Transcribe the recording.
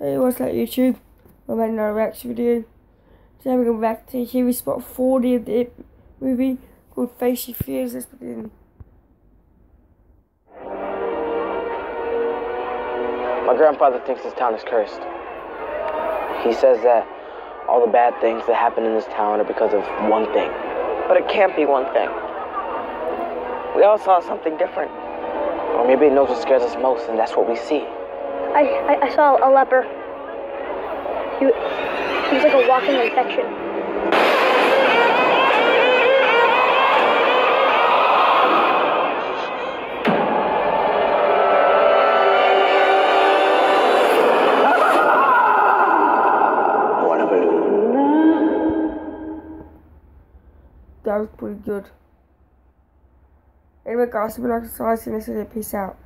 Hey, what's that YouTube? I'm making another reaction video. Today we're going back to here. We Spot 40 of the It movie called Face Your Fears. Let's begin. My grandfather thinks this town is cursed. He says that all the bad things that happen in this town are because of one thing. But it can't be one thing. We all saw something different. Or maybe it knows what scares us most, and that's what we see. I, I, I saw a leper. He, he was like a walking infection. That was pretty good. Anyway guys, I've been exercising this video. Peace out.